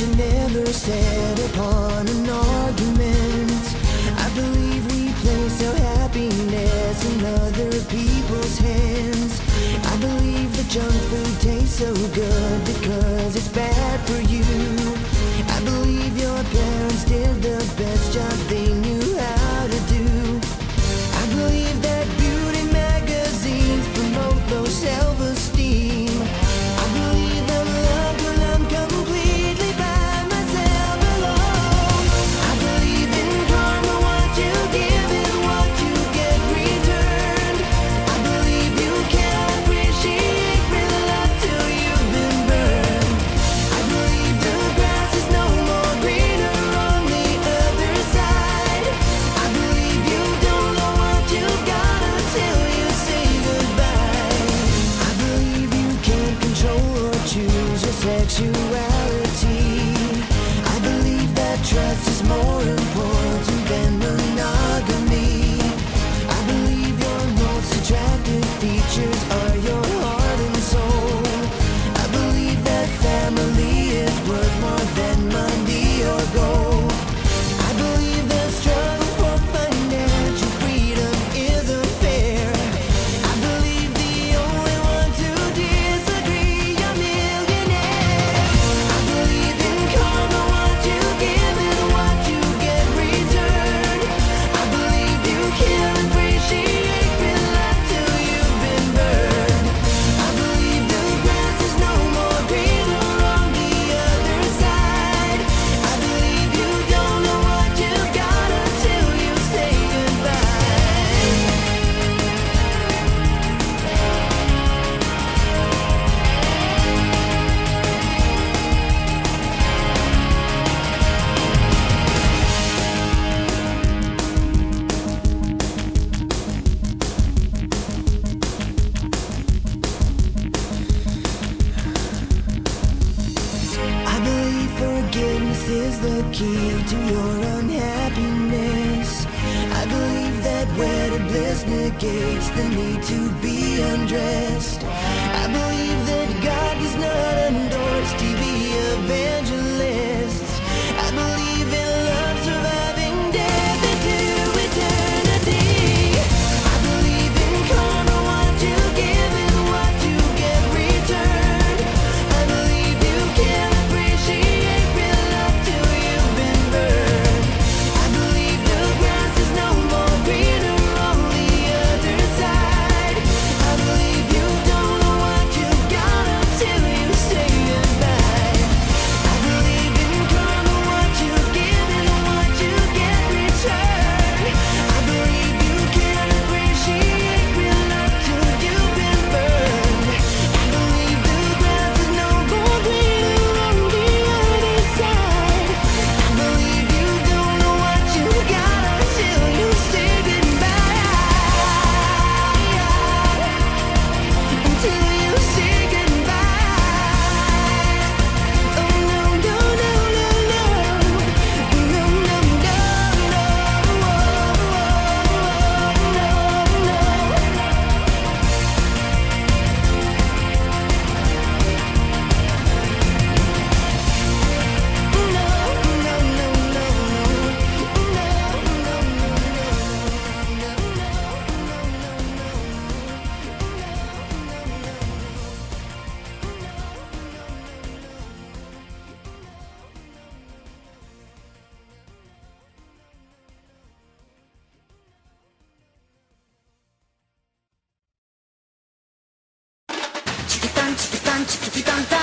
you never set upon an argument. I believe we place our happiness in other people's hands. I believe the junk food tastes so good because that you key to your unhappiness. I believe that wedded bliss negates the need to be undressed. I believe tan.